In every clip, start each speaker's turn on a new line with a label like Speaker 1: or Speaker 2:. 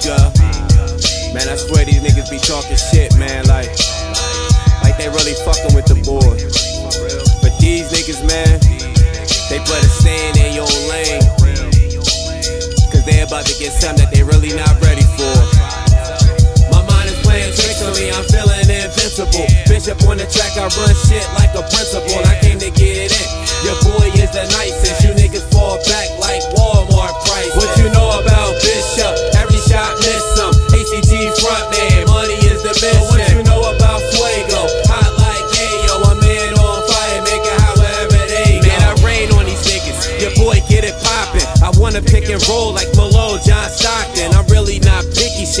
Speaker 1: Vega. Man, I swear these niggas be talking shit, man. Like, like they really fucking with the boy. But these niggas, man, they better stay in your lane. Cause they about to get something that they really not ready for. My mind is playing tricks on me, I'm feeling invincible. Bishop on the track, I run shit like a principal. I came to get in. Your boy is the nicest.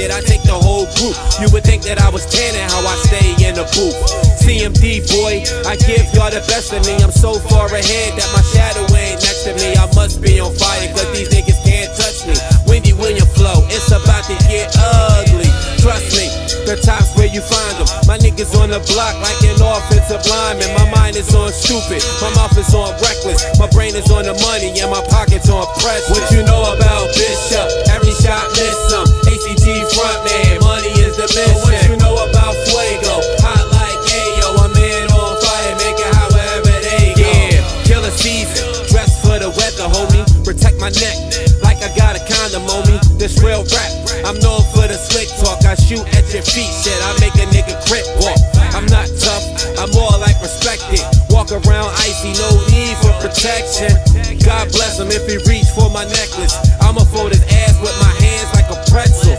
Speaker 1: Shit. I take the whole group. You would think that I was tanning how I stay in the booth. CMD boy, I give y'all the best of me. I'm so far ahead that my shadow ain't next to me. I must be on fire cause these niggas can't touch me. Wendy William flow, it's about to get ugly. Trust me, the top's where you find them. My niggas on the block like an offensive lineman. My mind is on stupid, my mouth is on reckless. My brain is on the money and my pockets on press. What you know about Bishop? Every my neck like I got a condom on me. This real rap, I'm known for the slick talk. I shoot at your feet, shit. I make a nigga crip walk. I'm not tough, I'm more like respected. Walk around icy, no need for protection. God bless him if he reach for my necklace. I'ma fold his ass with my hands like a pretzel.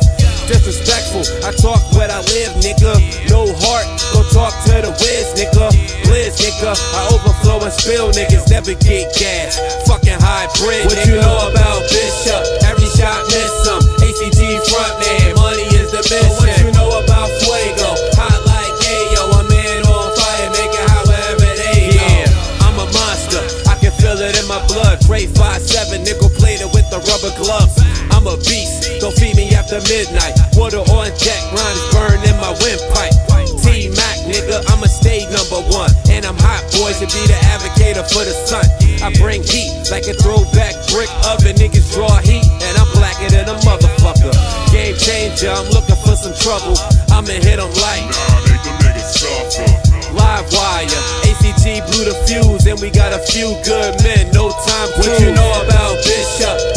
Speaker 1: Disrespectful, I talk what I live, nigga. No heart, go talk to the whiz, nigga. Blizz, nigga. I overflow and spill, niggas never get gas. Fucking hybrid. What you know feel it in my blood. Trey 5-7, nickel plated with the rubber gloves. I'm a beast. Don't feed me after midnight. Water on deck, rhymes burn in my windpipe. T Mac, nigga, I'ma stay number one. And I'm hot, boys, to be the advocate for the sun. I bring heat like a throwback brick oven. Niggas draw heat, and I'm blacker than a motherfucker. Game changer, I'm looking for some trouble. I'ma hit 'em like we got a few good men, no time to. What you know about Bishop?